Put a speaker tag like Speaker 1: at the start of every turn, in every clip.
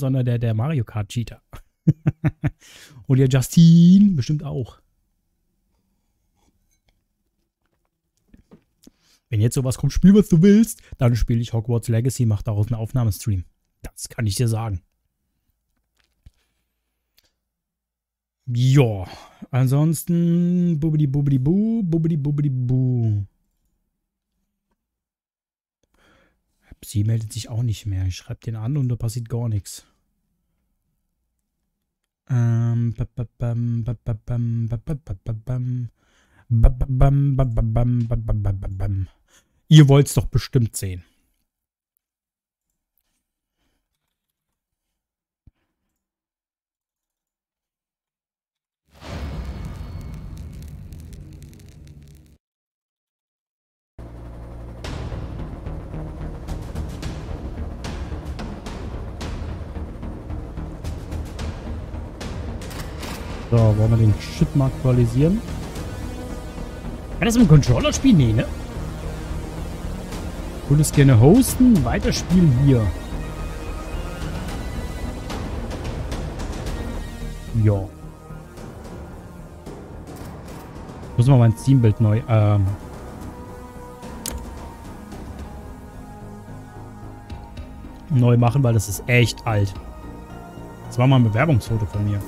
Speaker 1: sondern der, der Mario Kart Cheater. Und der Justin bestimmt auch. Wenn jetzt sowas kommt, spiel was du willst, dann spiele ich Hogwarts Legacy, mach daraus einen Aufnahmestream. Das kann ich dir sagen. Ja, ansonsten bubbidi bubbidi bu, bubbidi bubbidi bu. Sie meldet sich auch nicht mehr. Ich schreibe den an und da passiert gar nichts. Ihr wollt es doch bestimmt sehen. So, wollen wir den Shit mal aktualisieren? Kann das dem Controller spielen? Nee, ne? Würdest gerne hosten? Weiterspielen hier. Ja. Muss mal mein Steam-Bild neu, ähm... neu machen, weil das ist echt alt. Das war mal ein Bewerbungsfoto von mir.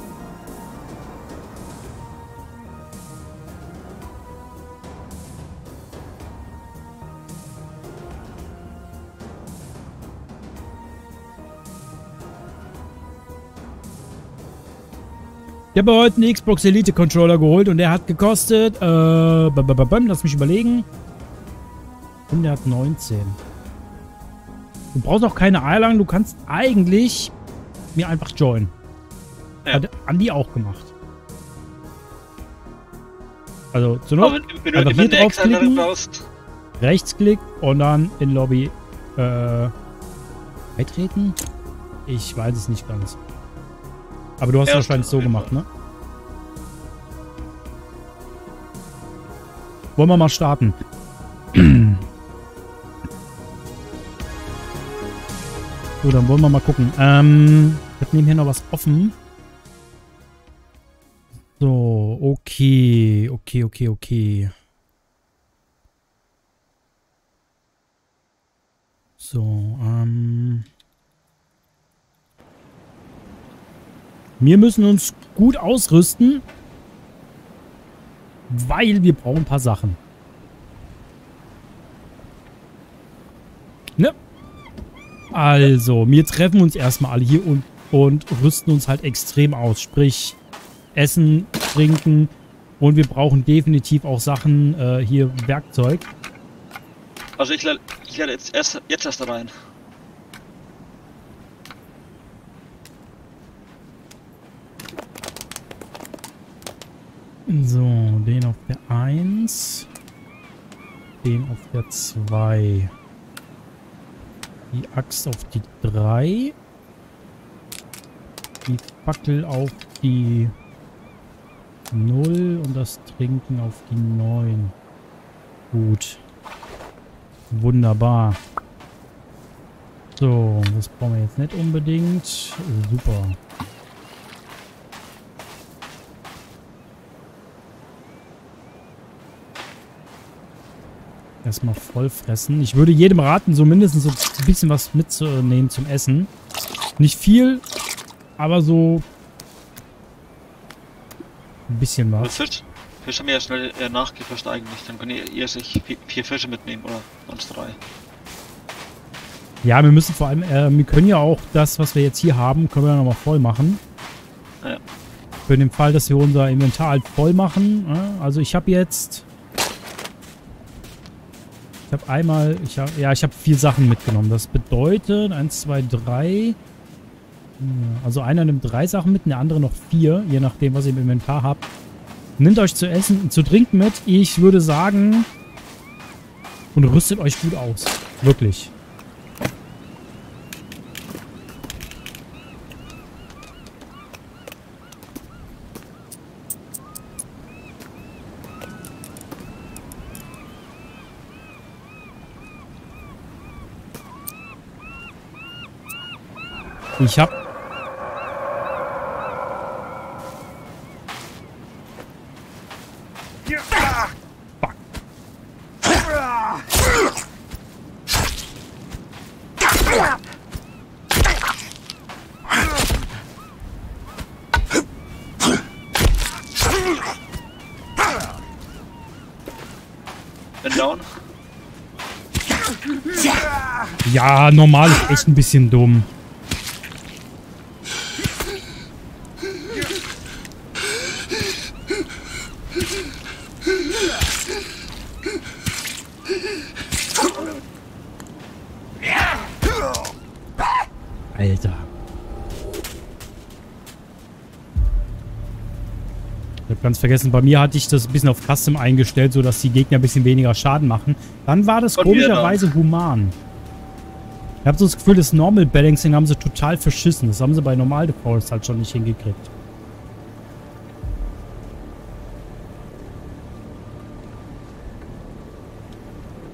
Speaker 1: Ich habe heute einen Xbox Elite Controller geholt und der hat gekostet, äh, lass mich überlegen. 119. Du brauchst auch keine Einladung, du kannst eigentlich mir einfach joinen. Ja. Hat Andi auch gemacht. Also zur Not wenn, wenn hier draufklicken, Rechtsklick und dann in Lobby äh, beitreten. Ich weiß es nicht ganz. Aber du hast es wahrscheinlich so gemacht, ne? Wollen wir mal starten? so, dann wollen wir mal gucken. Ähm, wir nehmen hier noch was offen. So, okay, okay, okay, okay. So, ähm... Wir müssen uns gut ausrüsten, weil wir brauchen ein paar Sachen. Ne? Also, wir treffen uns erstmal alle hier und, und rüsten uns halt extrem aus. Sprich, Essen, Trinken und wir brauchen definitiv auch Sachen, äh, hier Werkzeug.
Speaker 2: Also ich, ich lade jetzt erst, jetzt erst rein.
Speaker 1: So, den auf der 1. Den auf der 2. Die Axt auf die 3. Die Fackel auf die 0 und das Trinken auf die 9. Gut. Wunderbar. So, das brauchen wir jetzt nicht unbedingt. Super. Erstmal voll fressen. Ich würde jedem raten, so mindestens so ein bisschen was mitzunehmen zum Essen. Nicht viel, aber so ein bisschen was.
Speaker 2: Fisch, Fisch haben wir ja schnell äh, nachgefischt eigentlich. Dann könnt ihr, ihr sich vier Fische mitnehmen oder sonst drei.
Speaker 1: Ja, wir müssen vor allem, äh, wir können ja auch das, was wir jetzt hier haben, können wir ja nochmal voll machen. Ja. Für den Fall, dass wir unser Inventar halt voll machen. Äh, also ich habe jetzt ich habe einmal, ich hab, ja, ich habe vier Sachen mitgenommen. Das bedeutet, eins, zwei, drei. Also einer nimmt drei Sachen mit, der andere noch vier, je nachdem, was ihr im Inventar habt. Nehmt euch zu essen und zu trinken mit. Ich würde sagen, und rüstet euch gut aus. Wirklich. Ich habe Ja, normal ist echt ein bisschen dumm. Ganz vergessen, bei mir hatte ich das ein bisschen auf Custom eingestellt, sodass die Gegner ein bisschen weniger Schaden machen. Dann war das
Speaker 2: wir
Speaker 1: komischerweise human. Ich habe so das Gefühl, das Normal Balancing haben sie total verschissen. Das haben sie bei Normal Defaults halt schon nicht hingekriegt.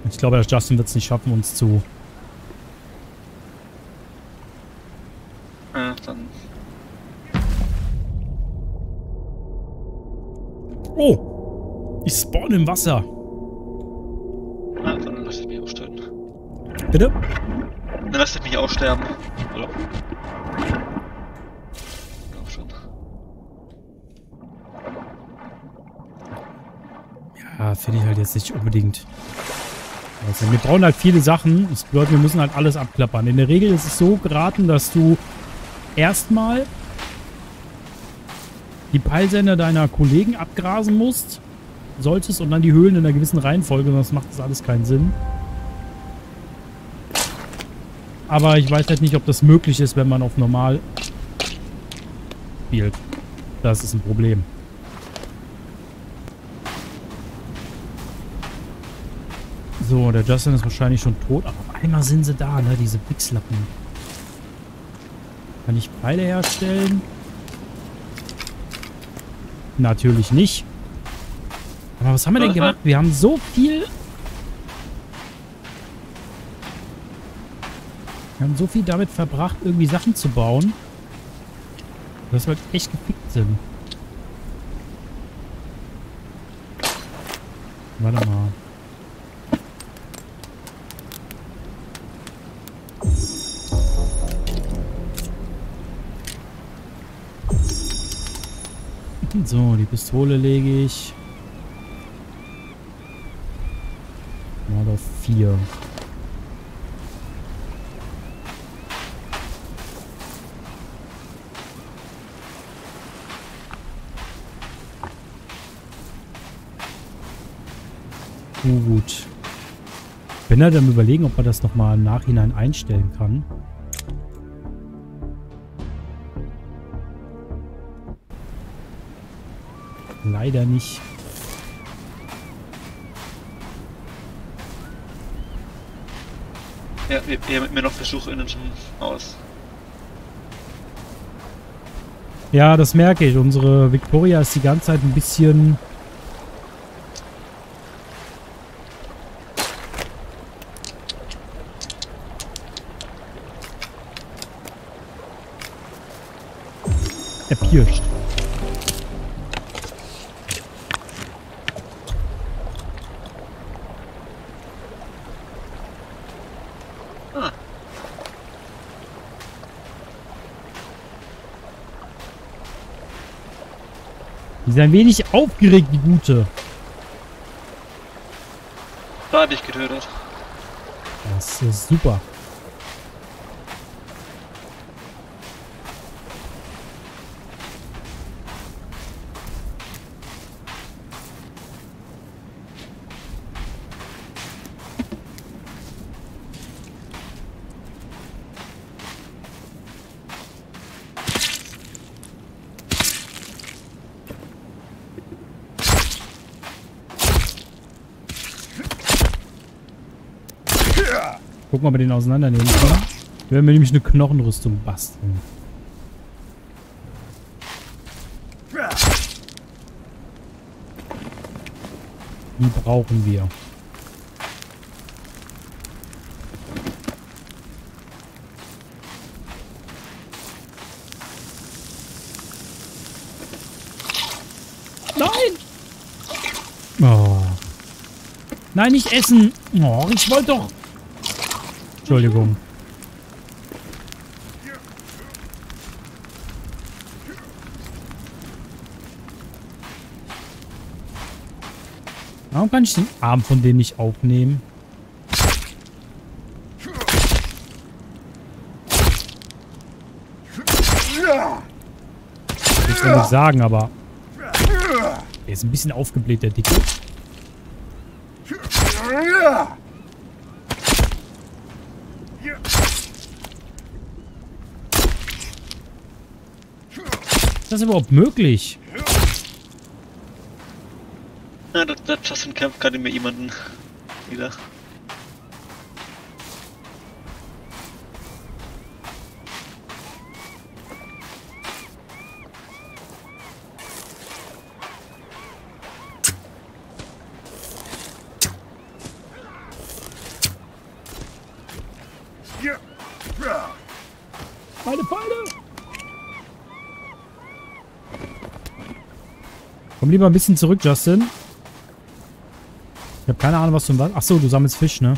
Speaker 1: Ich glaube, der Justin wird es nicht schaffen, uns zu...
Speaker 2: Ja, dann.
Speaker 1: Oh! Ich spawn im Wasser.
Speaker 2: Ja, dann lass ich mich ausstellen.
Speaker 1: Bitte?
Speaker 2: Dann lass ich mich aussterben. Oder? Glaub schon.
Speaker 1: Ja, finde ich halt jetzt nicht unbedingt. Also, wir brauchen halt viele Sachen. Das bedeutet, wir müssen halt alles abklappern. In der Regel ist es so geraten, dass du erstmal die Peilsender deiner Kollegen abgrasen musst, solltest und dann die Höhlen in einer gewissen Reihenfolge, sonst macht das alles keinen Sinn. Aber ich weiß halt nicht, ob das möglich ist, wenn man auf normal spielt. Das ist ein Problem. So, der Justin ist wahrscheinlich schon tot, aber auf einmal sind sie da, ne? Diese Pixlappen. Kann ich Pfeile herstellen? Natürlich nicht. Aber was haben wir denn gemacht? Wir haben so viel... Wir haben so viel damit verbracht, irgendwie Sachen zu bauen, dass wir echt gefickt sind. Warte mal. So, die Pistole lege ich mal auf 4. Gut. Bin halt am überlegen, ob man das nochmal im Nachhinein einstellen kann. Leider nicht.
Speaker 2: Ja, wir, wir haben mit mir noch Versuche innen zum Aus.
Speaker 1: Ja, das merke ich. Unsere Victoria ist die ganze Zeit ein bisschen... erpirscht. Die ist ein wenig aufgeregt, die Gute.
Speaker 2: da hab ich getötet.
Speaker 1: Das ist super. Gucken, ob wir den auseinandernehmen können. Wir werden mir nämlich eine Knochenrüstung basteln. Die brauchen wir. Nein! Oh. Nein, nicht essen! Oh, ich wollte doch... Entschuldigung. Warum kann ich den Arm von denen nicht aufnehmen? Ich will nicht sagen, aber... Er ist ein bisschen aufgebläht, der Dicke. Ist das überhaupt möglich?
Speaker 2: Ja, der, der Justin kämpft gerade mit jemanden wieder.
Speaker 1: Meine Pfeile! Komm lieber ein bisschen zurück, Justin. Ich habe keine Ahnung, was du... was. Achso, du sammelst Fisch, ne?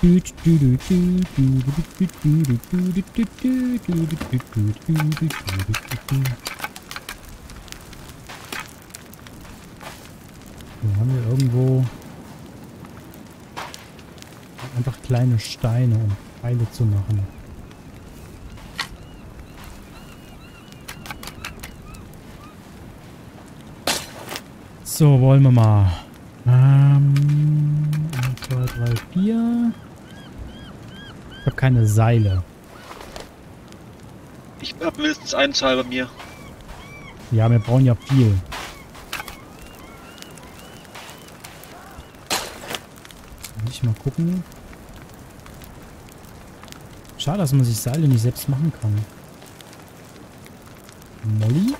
Speaker 1: So, haben wir irgendwo einfach kleine Steine, um Pfeile zu machen. So, wollen wir mal. Ähm, 1, 2, 3, 4. Ich habe keine Seile.
Speaker 2: Ich hab mindestens einen Zahl bei mir.
Speaker 1: Ja, wir brauchen ja viel. Muss ich mal gucken. Schade, dass man sich Seile nicht selbst machen kann. Molly?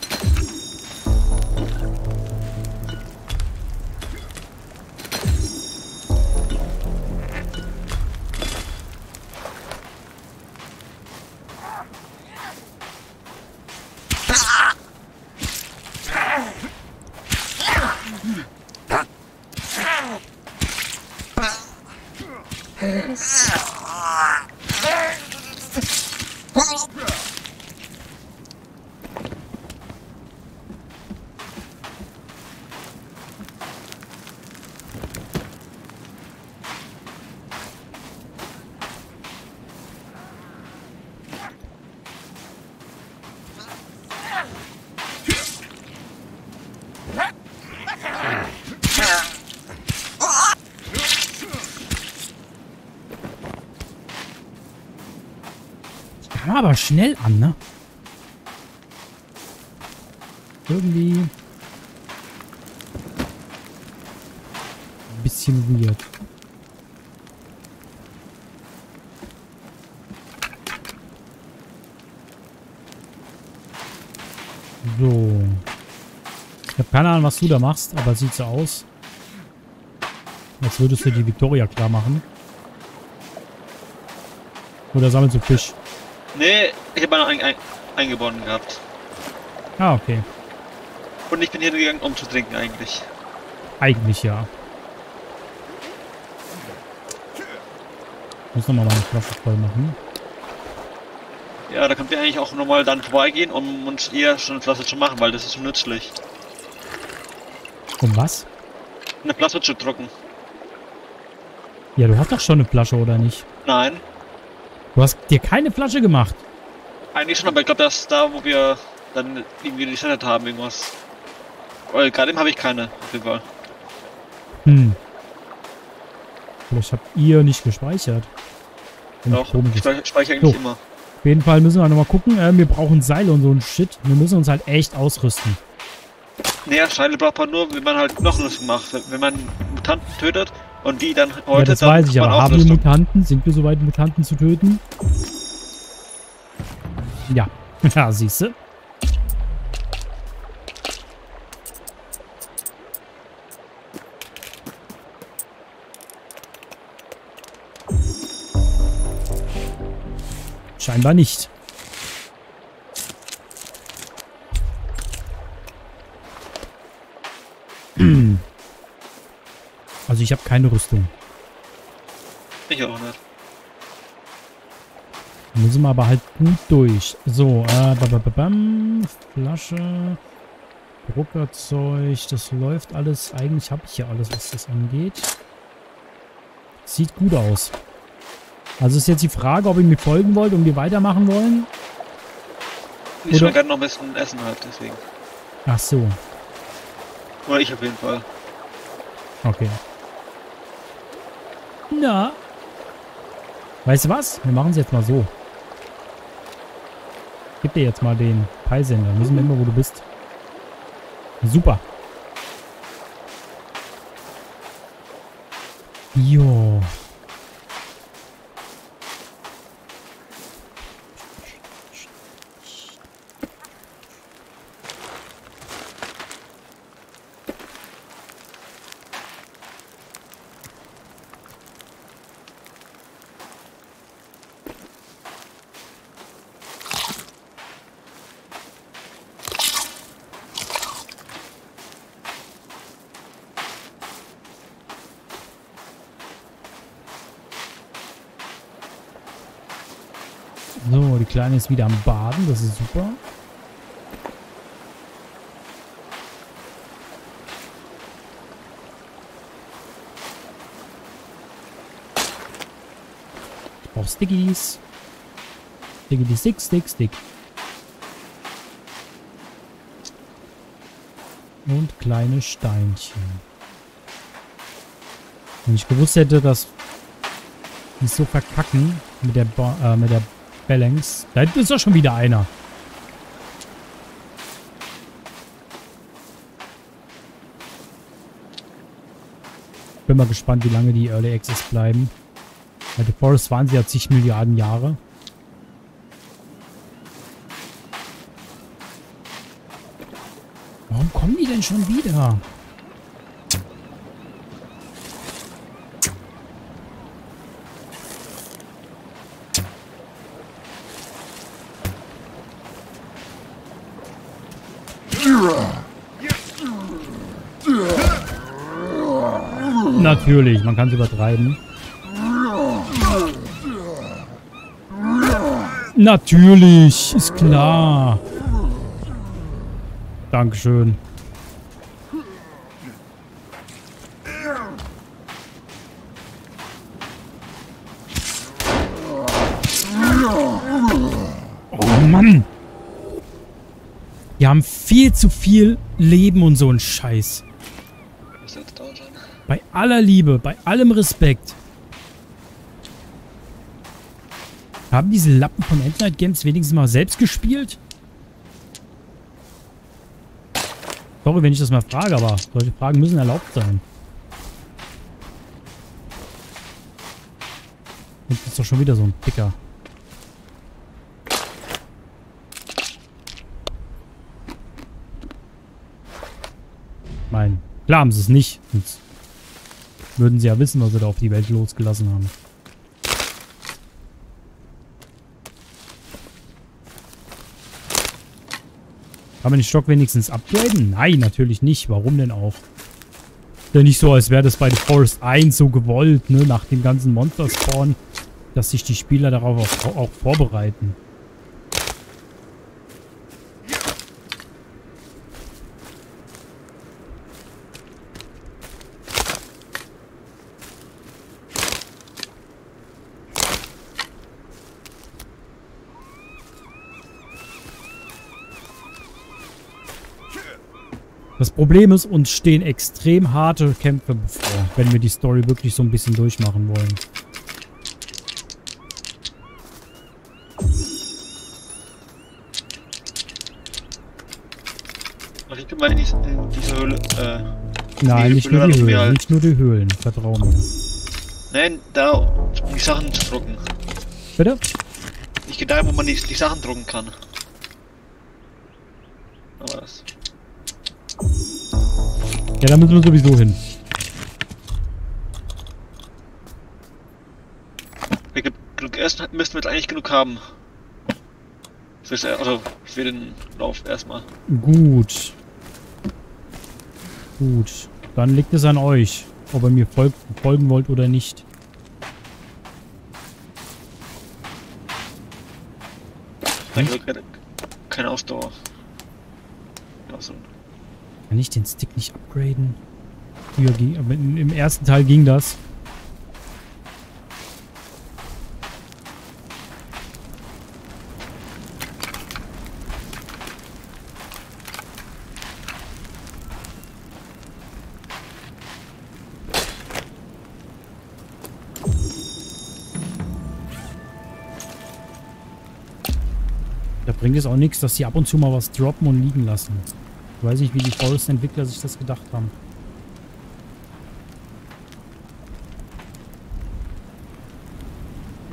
Speaker 1: Schnell an, ne? Irgendwie... Ein bisschen weird. So. Ich habe keine Ahnung, was du da machst, aber sieht so aus. Als würdest du die Victoria klar machen. Oder sammelst du Fisch?
Speaker 2: Nee, ich habe einen ein, ein, eingebunden gehabt.
Speaker 1: Ah, okay.
Speaker 2: Und ich bin hier gegangen, um zu trinken eigentlich.
Speaker 1: Eigentlich ja. Ich muss nochmal meine Flasche voll machen.
Speaker 2: Ja, da könnt ihr eigentlich auch nochmal dann vorbeigehen, um uns eher schon eine Flasche zu machen, weil das ist so nützlich.
Speaker 1: Um was?
Speaker 2: Eine Flasche zu drucken.
Speaker 1: Ja, du hast doch schon eine Flasche, oder nicht?
Speaker 2: Nein,
Speaker 1: Du hast dir keine Flasche gemacht.
Speaker 2: eigentlich schon, aber ich glaube, das ist da, wo wir dann irgendwie resettet haben, irgendwas. Weil gerade eben habe ich keine, auf jeden Fall.
Speaker 1: Hm. Vielleicht habt ihr nicht gespeichert. Wenn
Speaker 2: Doch, ich speichere eigentlich
Speaker 1: So.
Speaker 2: immer.
Speaker 1: Auf jeden Fall müssen wir nochmal gucken. Äh, wir brauchen Seile und so ein Shit. Wir müssen uns halt echt ausrüsten.
Speaker 2: Naja, Scheine braucht man nur, wenn man halt Knochenrüstung macht. Wenn man Mutanten tötet und die dann heute
Speaker 1: ja, das
Speaker 2: dann
Speaker 1: weiß ich, aber haben wir. Mutanten? Sind wir soweit, Mutanten zu töten? Ja. Ja, siehst du? Scheinbar nicht. Also ich habe keine Rüstung.
Speaker 2: Ich auch nicht.
Speaker 1: Müssen wir aber halt gut durch. So, äh, bababam, Flasche, Druckerzeug, das läuft alles. Eigentlich habe ich ja alles, was das angeht. Sieht gut aus. Also ist jetzt die Frage, ob ihr mir folgen wollt und wir weitermachen wollen.
Speaker 2: Ich will gerne noch ein bisschen essen halt, deswegen.
Speaker 1: Ach so.
Speaker 2: Oder ich auf jeden Fall.
Speaker 1: Okay. Na. Weißt du was? Wir machen es jetzt mal so. Gib dir jetzt mal den Peilsender. Wissen wir immer, wo du bist. Super. Jo. So, die Kleine ist wieder am Baden. Das ist super. Ich brauche Stickies. Stickity Stick, Stick, Stick. Und kleine Steinchen. Wenn ich gewusst hätte, dass die so verkacken mit der, ba äh, mit der Balance. Da hinten ist doch schon wieder einer. Bin mal gespannt, wie lange die Early Access bleiben. Bei The Forest waren sie ja zig Milliarden Jahre. Warum kommen die denn schon wieder? Natürlich, man kann es übertreiben. Natürlich, ist klar. Dankeschön. Oh Mann. Wir haben viel zu viel Leben und so ein Scheiß. Bei aller Liebe, bei allem Respekt. Haben diese Lappen von Endnight Games wenigstens mal selbst gespielt? Sorry, wenn ich das mal frage, aber solche Fragen müssen erlaubt sein. Jetzt ist doch schon wieder so ein Picker. Nein, klar haben sie es nicht. Sonst würden sie ja wissen, was sie da auf die Welt losgelassen haben. Kann man den Stock wenigstens upgraden? Nein, natürlich nicht. Warum denn auch? Ja nicht so, als wäre das bei The Forest 1 so gewollt, ne? Nach dem ganzen Monster-Spawn, dass sich die Spieler darauf auch, auch vorbereiten. Problem ist, uns stehen extrem harte Kämpfe bevor, wenn wir die Story wirklich so ein bisschen durchmachen wollen.
Speaker 2: Bin mal in, dies, in diese Höhle. Äh,
Speaker 1: Nein, nicht nur die Höhlen. Nicht nur die Höhlen. Vertrau mir.
Speaker 2: Nein, da, um die Sachen zu drucken.
Speaker 1: Bitte?
Speaker 2: Ich gehe da, wo man die, die Sachen drucken kann. Aber das.
Speaker 1: Ja, da müssen wir sowieso hin.
Speaker 2: Wir genug Essen müssten wir jetzt eigentlich genug haben. Also für den Lauf erstmal.
Speaker 1: Gut. Gut. Dann liegt es an euch, ob ihr mir folg folgen wollt oder nicht.
Speaker 2: Also keine, Ausdauer. Also,
Speaker 1: Kann ich den Stick nicht upgraden? Früher im ersten Teil ging das. Da bringt es auch nichts, dass die ab und zu mal was droppen und liegen lassen. Ich weiß nicht, wie die Forest-Entwickler sich das gedacht haben.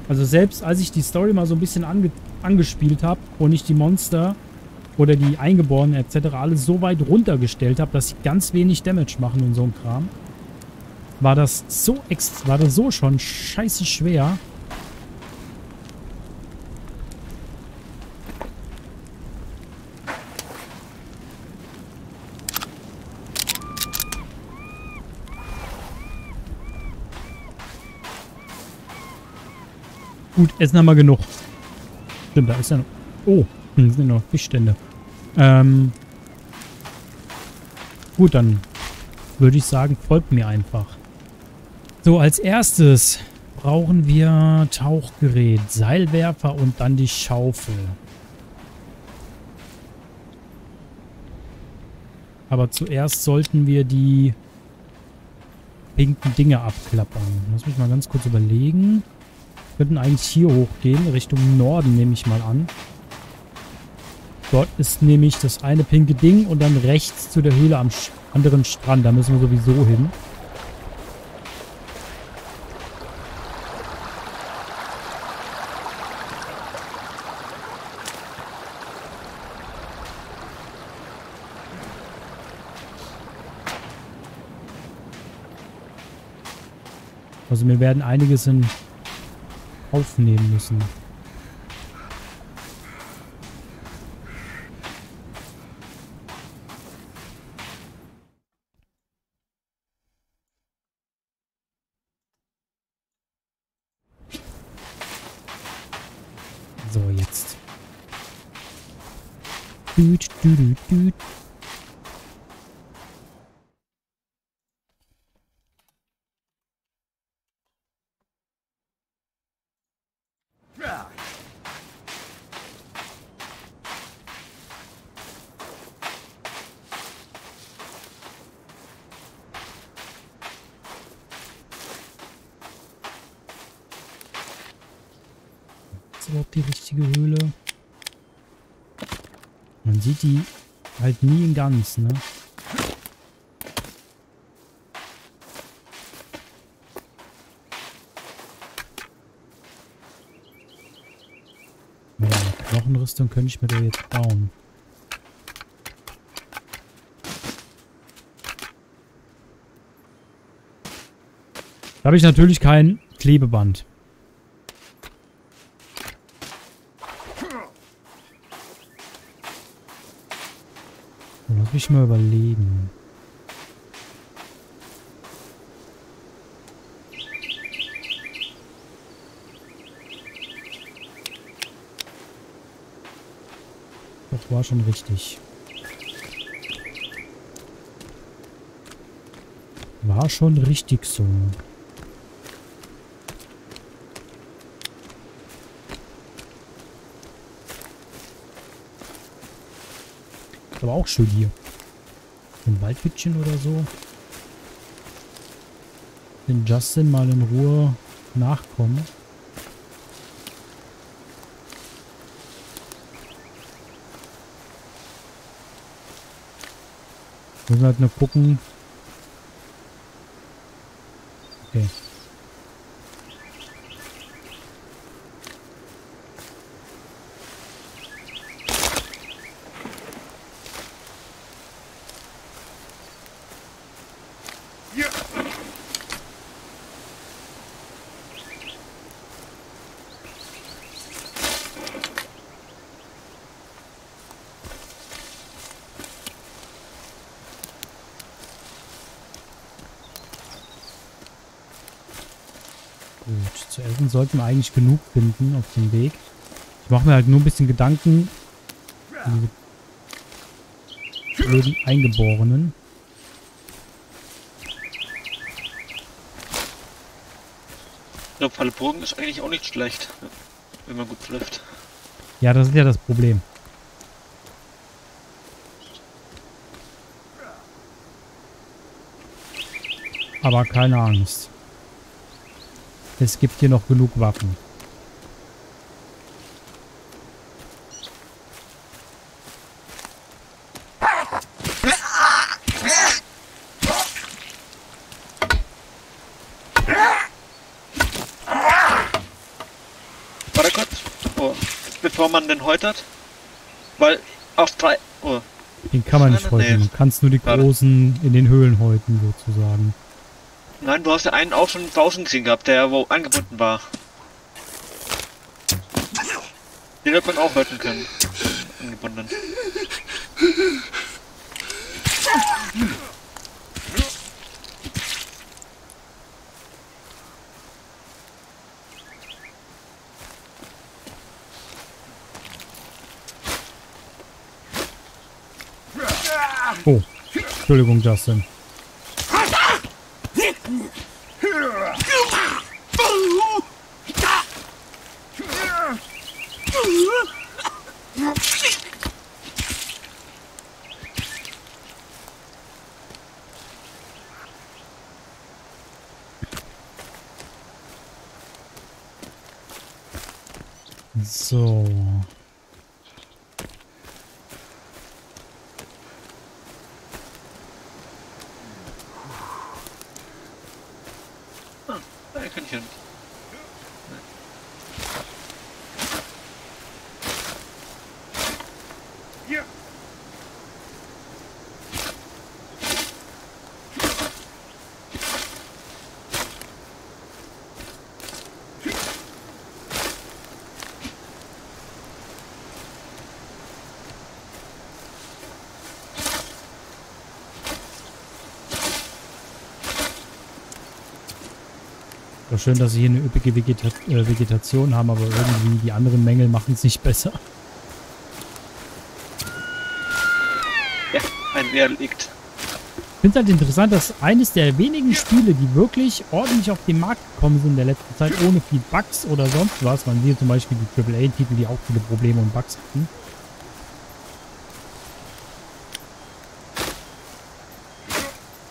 Speaker 1: Also selbst als ich die Story mal so ein bisschen ange angespielt habe und ich die Monster oder die Eingeborenen etc. alles so weit runtergestellt habe, dass sie ganz wenig Damage machen und so ein Kram, war das so ex war das so schon scheiße schwer. Gut, Essen haben wir genug. Stimmt, da ist ja noch... Oh, hm, sind noch Fischstände. Ähm... Gut, dann würde ich sagen, folgt mir einfach. So, als erstes brauchen wir Tauchgerät, Seilwerfer und dann die Schaufel. Aber zuerst sollten wir die pinken Dinge abklappern. Lass mich mal ganz kurz überlegen. Wir könnten eigentlich hier hochgehen, Richtung Norden nehme ich mal an. Dort ist nämlich das eine pinke Ding und dann rechts zu der Höhle am anderen Strand. Da müssen wir sowieso hin. Also wir werden einiges in aufnehmen müssen. So, jetzt. Düt, düt, düt, düt. Ist überhaupt die richtige Höhle? Man sieht die halt nie in ganz, ne? Ja, Knochenrüstung könnte ich mir da jetzt bauen. Da habe ich natürlich kein Klebeband. Lass mich mal überlegen. Doch, war schon richtig. War schon richtig so. Aber auch schön hier. Ein Waldhütchen oder so. Den Justin mal in Ruhe nachkommen. Müssen halt nur gucken. Okay. Gut, zu essen sollten wir eigentlich genug finden auf dem Weg. Ich mache mir halt nur ein bisschen Gedanken. Diese blöden Eingeborenen.
Speaker 2: Der Fallbogen ist eigentlich auch nicht schlecht, wenn man gut trifft.
Speaker 1: Ja, das ist ja das Problem. Aber keine Angst. Es gibt hier noch genug Waffen.
Speaker 2: Warte kurz. Oh, bevor man den häutert. Weil auf drei. Oh,
Speaker 1: Den kann man nicht häuten. Man kann es nur die großen in den Höhlen häuten, sozusagen.
Speaker 2: Nein, du hast ja einen auch schon draußen gesehen gehabt, der wo angebunden war. Den wird man auch häuten können. Angebunden.
Speaker 1: Oh, Entschuldigung, Justin. So.
Speaker 2: Da kann ich hin.
Speaker 1: Doch schön, dass sie hier eine üppige Vegeta äh, Vegetation haben, aber irgendwie die anderen Mängel machen es nicht besser.
Speaker 2: Ja, ein Wehr liegt.
Speaker 1: Ich finde halt interessant, dass eines der wenigen Spiele, die wirklich ordentlich auf den Markt gekommen sind in der letzten Zeit, ohne viel Bugs oder sonst was, man sieht zum Beispiel die AAA-Titel, die auch viele Probleme und Bugs hatten.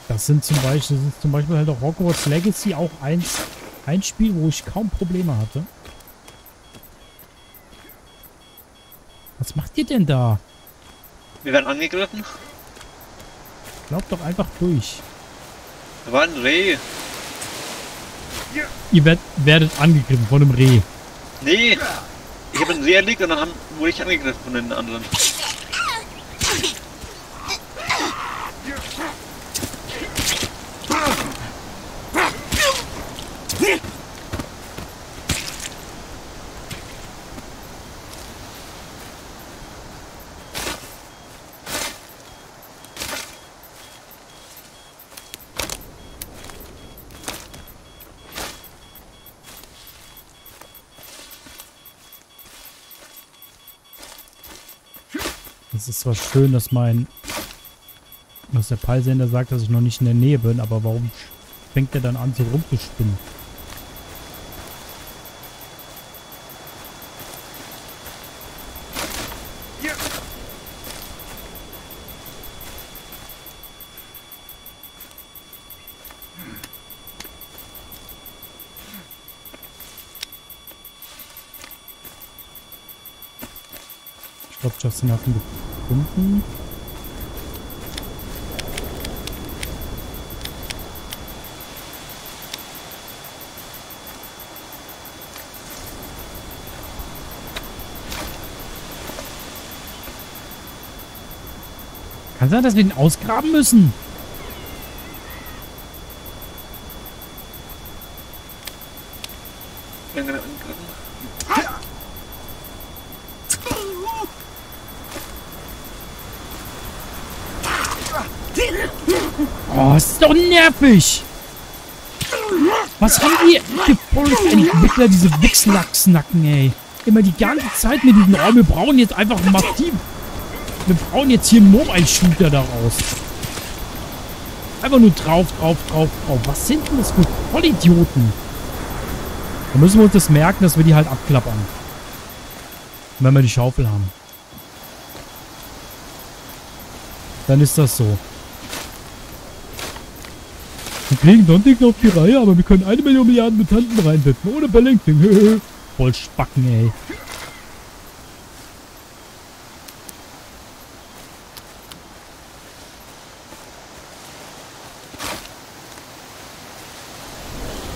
Speaker 1: Das sind zum Beispiel, das ist zum Beispiel halt auch Hogwarts Legacy auch eins, ein Spiel, wo ich kaum Probleme hatte. Was macht ihr denn da?
Speaker 2: Wir werden angegriffen.
Speaker 1: Glaubt doch einfach durch.
Speaker 2: Da war ein Reh.
Speaker 1: Ihr werd, werdet angegriffen von einem Reh.
Speaker 2: Nee. Ich habe einen Reh erlegt und dann haben, wurde ich angegriffen von den anderen.
Speaker 1: Es ist zwar schön, dass mein... Dass der Peilsender sagt, dass ich noch nicht in der Nähe bin, aber warum fängt er dann an, so rumzuspinnen? Ich glaube, Justin hat ihn gefunden. Kann sein, dass wir ihn ausgraben müssen.
Speaker 2: Werden gerade angegriffen.
Speaker 1: Oh, ist doch nervig. Was haben die für Entwickler, diese Wichslachsnacken, ey? immer die ganze Zeit mit diesen, oh, wir brauchen jetzt einfach massiv. Wir brauchen jetzt hier einen Mobile-Shooter daraus. Einfach nur drauf, drauf, drauf, drauf. Was sind denn das für Vollidioten? Da müssen wir uns das merken, dass wir die halt abklappern. Wenn wir die Schaufel haben. Dann ist das so. Wir kriegen nicht auf die Reihe, aber wir können eine Million Milliarden Mutanten reinsetzen. Ohne Balancing. Voll Spacken, ey.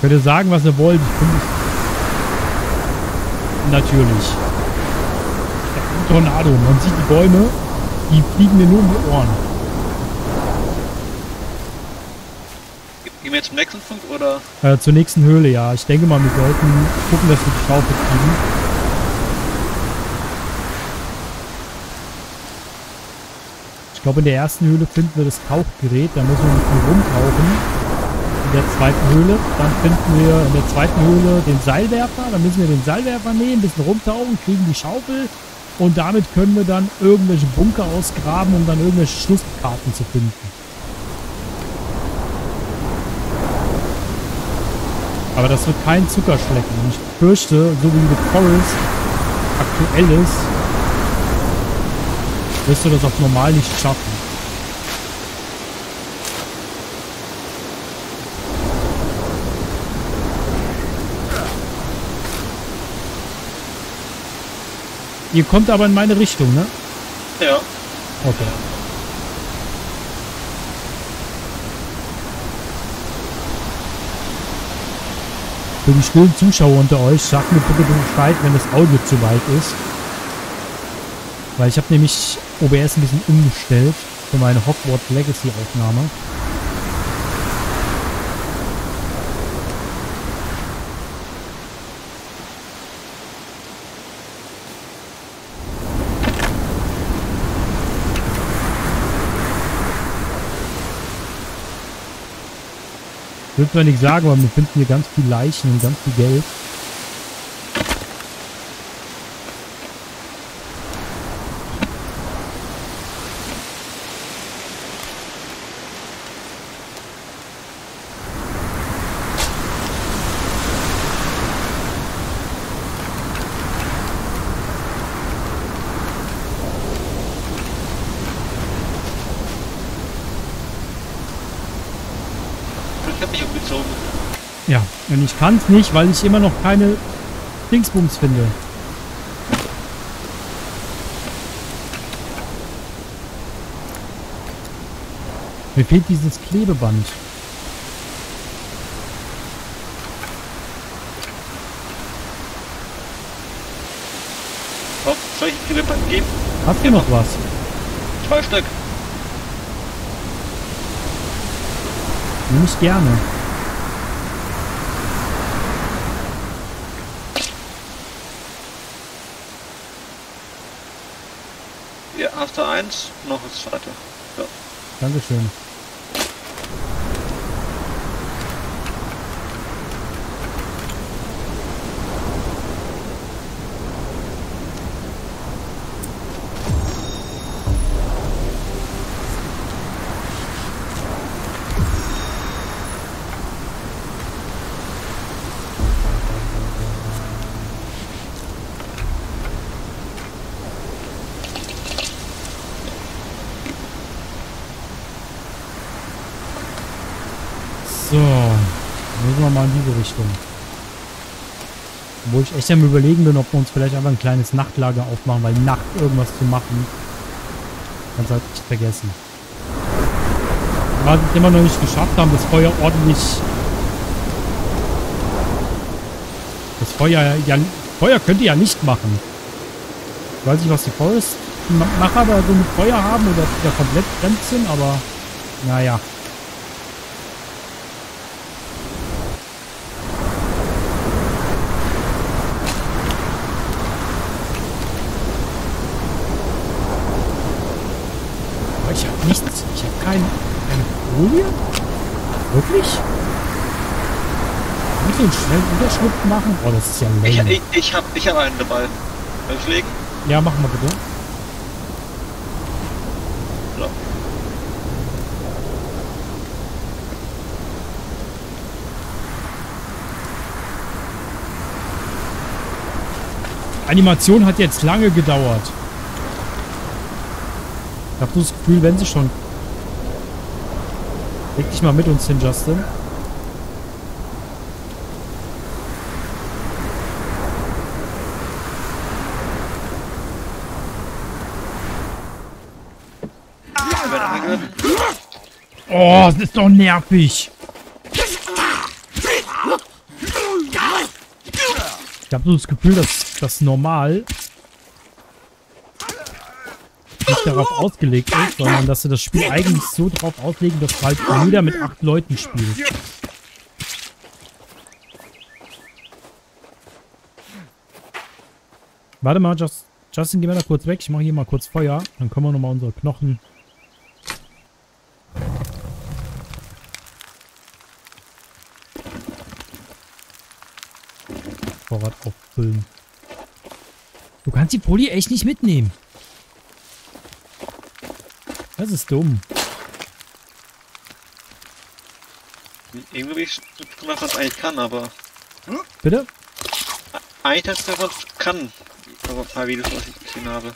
Speaker 1: Könnt ihr sagen, was ihr wollt. Natürlich. Ein Tornado. Man sieht die Bäume, die fliegen mir nur um die Ohren.
Speaker 2: Gehen wir jetzt zum nächsten Punkt oder?
Speaker 1: Äh, zur nächsten Höhle, ja. Ich denke mal, wir sollten gucken, dass wir die Schaufel kriegen. Ich glaube, in der ersten Höhle finden wir das Tauchgerät. Da müssen wir ein bisschen rumtauchen in der zweiten Höhle. Dann finden wir in der zweiten Höhle den Seilwerfer. Dann müssen wir den Seilwerfer nehmen, ein bisschen rumtauchen, kriegen die Schaufel. Und damit können wir dann irgendwelche Bunker ausgraben, um dann irgendwelche Schlüsselkarten zu finden. Aber das wird kein Zuckerschlecken. Und ich fürchte, so wie The Forest aktuell ist, wirst du das auf normal nicht schaffen. Ihr kommt aber in meine Richtung, ne?
Speaker 2: Ja.
Speaker 1: Okay. Für die stillen Zuschauer unter euch, sagt mir bitte Bescheid, wenn das Audio zu weit ist. Weil ich habe nämlich OBS ein bisschen umgestellt für meine Hogwarts Legacy Aufnahme. Würde man nicht sagen, aber wir finden hier ganz viel Leichen und ganz viel Geld. Ja, und ich kann es nicht, weil ich immer noch keine Dingsbums finde. Mir fehlt dieses Klebeband.
Speaker 2: Oh, soll ich ein Klebeband geben?
Speaker 1: Hast du noch was?
Speaker 2: Zwei Stück.
Speaker 1: Nehme ich gerne.
Speaker 2: Ja, hast du eins, noch das zweite. Ja.
Speaker 1: Dankeschön. So, müssen wir mal in diese Richtung. Obwohl ich echt am überlegen bin, ob wir uns vielleicht einfach ein kleines Nachtlager aufmachen, weil Nacht irgendwas zu machen, kannst halt nicht vergessen. Was wir immer noch nicht geschafft haben, das Feuer ordentlich... Das Feuer ja... Feuer könnt ihr ja nicht machen. Ich weiß nicht, was die Forest-Macher da so mit Feuer haben oder ja komplett fremd sind, aber... Naja. Aber ich habe nichts. Ich habe kein, keine Folie. Wirklich? Nicht so einen schnellen Unterschrift machen? Oh, das ist ja
Speaker 2: Ich,
Speaker 1: lame.
Speaker 2: ich, ich hab, ich hab einen dabei. Soll ich legen?
Speaker 1: Ja, mach mal bitte.
Speaker 2: So.
Speaker 1: Animation hat jetzt lange gedauert. Ich hab so das Gefühl, wenn sie schon... Leg dich mal mit uns hin, Justin. Oh, das ist doch nervig. Ich habe so das Gefühl, dass das normal nicht darauf ausgelegt ist, sondern dass sie das Spiel eigentlich so darauf auslegen, dass halt jeder mit acht Leuten spielt. Warte mal, Just, Justin, geh mal da kurz weg. Ich mache hier mal kurz Feuer. Dann können wir nochmal unsere Knochen Vorrat auffüllen. Du kannst die Pulli echt nicht mitnehmen. Das ist dumm.
Speaker 2: Irgendwie hab ich gemacht, was eigentlich kann, aber
Speaker 1: Bitte?
Speaker 2: eigentlich das was kann. Aber ein paar Videos, was ich gesehen habe.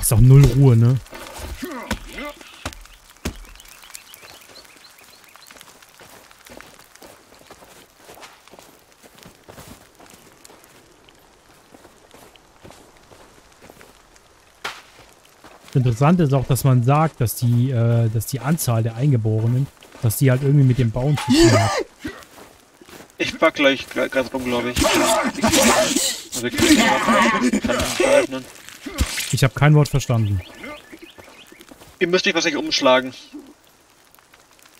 Speaker 1: Ist auch null Ruhe, ne? Interessant ist auch, dass man sagt, dass die, äh, dass die Anzahl der Eingeborenen, dass die halt irgendwie mit dem Bauen zu tun hat.
Speaker 2: Ich war gleich ganz rum, glaube ich. Also ich kann.
Speaker 1: Ich habe kein Wort verstanden.
Speaker 2: Ihr müsst mich wahrscheinlich umschlagen.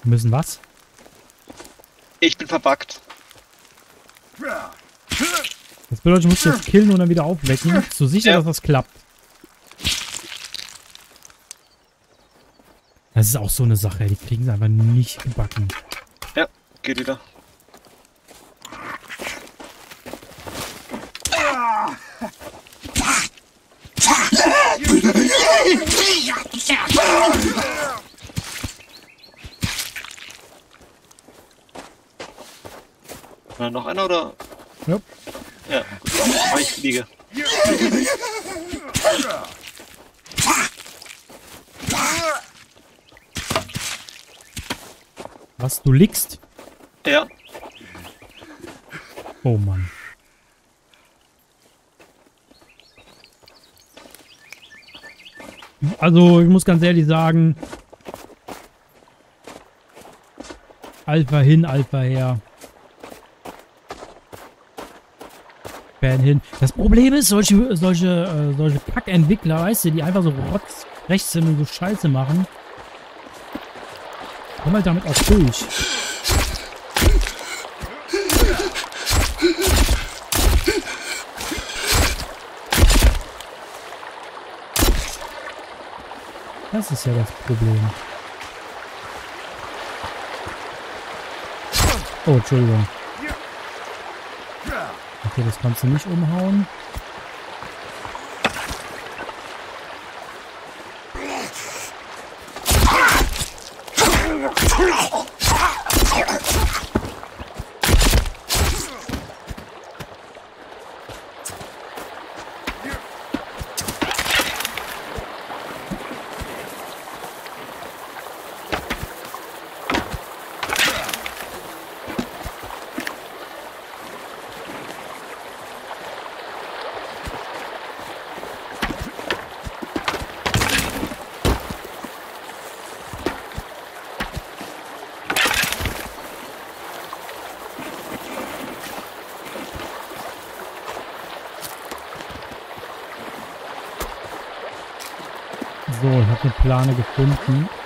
Speaker 1: Wir müssen was?
Speaker 2: Ich bin verbuggt.
Speaker 1: Das bedeutet, ich muss jetzt killen und dann wieder aufwecken. Du sicher,
Speaker 2: Ja.
Speaker 1: dass das klappt? Das ist auch so eine Sache, die kriegen sie einfach nicht gebacken.
Speaker 2: Ja, geht wieder. War noch einer oder?
Speaker 1: Ja.
Speaker 2: Ja, gut. Ich liege.
Speaker 1: Was, du liegst?
Speaker 2: Ja,
Speaker 1: Oh Mann. Also, ich muss ganz ehrlich sagen, Alpha hin, Alpha her. Fan hin. Das Problem ist, solche, solche, äh, solche Kackentwickler, weißt du, die einfach so rotz rechts sind und so Scheiße machen, kommen halt damit auch durch. Das ist ja das Problem. Oh, Entschuldigung. Okay, das kannst du nicht umhauen. So, ich habe eine Plane gefunden.